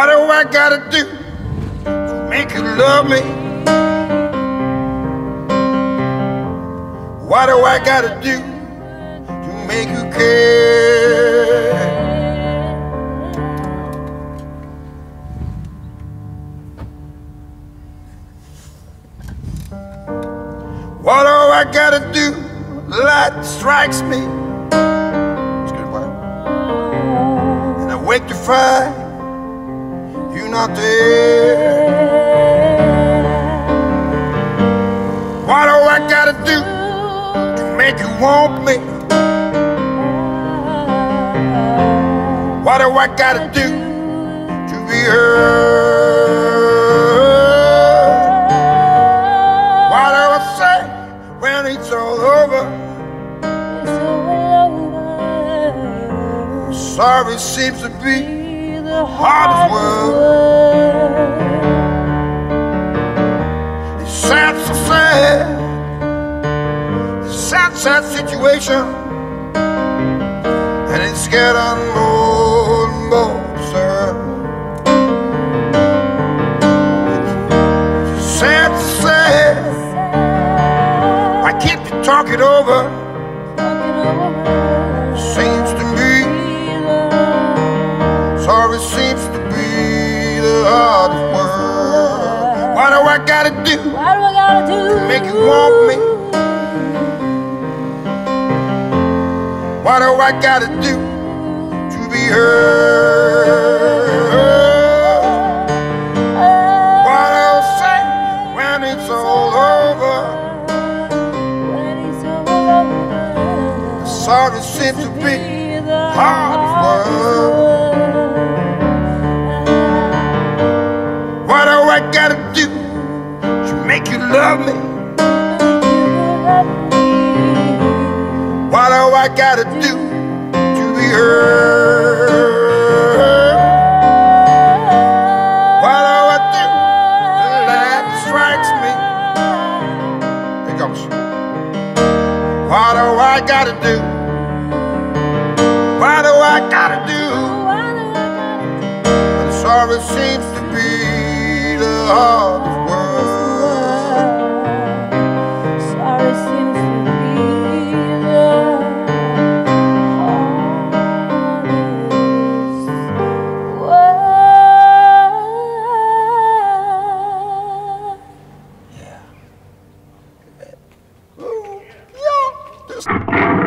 What do I gotta do to make you love me? What do I gotta do to make you care? What do I gotta do? Light strikes me. Excuse me. And I wake to find not there. What do I gotta do to make you want me? What do I gotta do to be heard? What do I say when it's all over? Sorry seems to be hardest word. It's sad, so sad. It's sad, sad situation. And it's getting more and more absurd. It's sad, so sad. Why can't talk it over? I gotta do What do I gotta do? to make you want me? What do I gotta do to be heard? What I say when it's all over? When it's all over, Sorry seems to be the hardest love me? What do I gotta do to be heard? What do I do? The light strikes me. Here goes. What do I gotta do? What do I gotta do? And sorry seems to be the hardest hardest